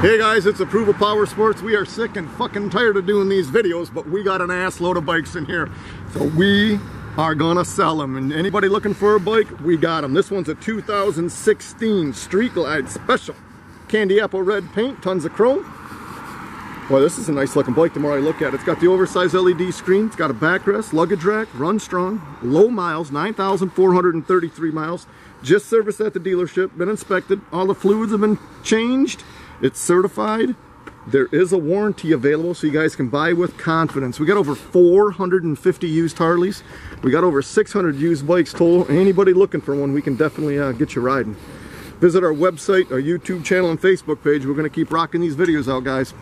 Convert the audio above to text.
Hey guys, it's Approval Powersports. We are sick and fucking tired of doing these videos, but we got an ass load of bikes in here. So we are gonna sell them. And anybody looking for a bike, we got them. This one's a 2016 Street Glide Special. Candy apple red paint, tons of chrome. Boy, this is a nice looking bike the more I look at it. It's got the oversized LED screen, it's got a backrest, luggage rack, run strong, low miles, 9,433 miles. Just serviced at the dealership, been inspected, all the fluids have been changed. It's certified. There is a warranty available so you guys can buy with confidence. We got over 450 used Harleys. We got over 600 used bikes total. Anybody looking for one, we can definitely uh, get you riding. Visit our website, our YouTube channel, and Facebook page. We're going to keep rocking these videos out, guys.